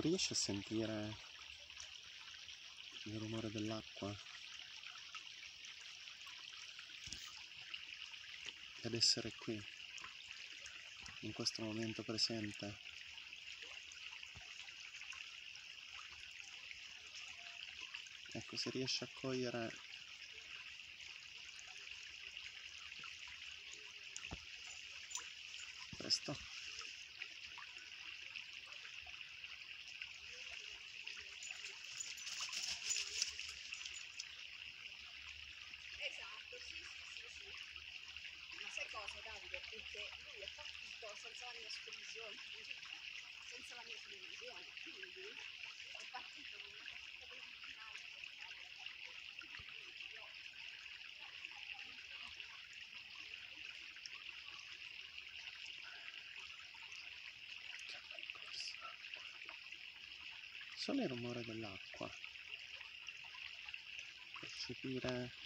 Riesci a sentire il rumore dell'acqua? Ed essere qui, in questo momento presente? Ecco, se riesci a cogliere questo. Cosa Davide? Perché lui è partito senza la mia supervisione, senza la mia supervisione, quindi è partito con una per Solo il rumore dell'acqua. Percepire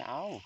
chào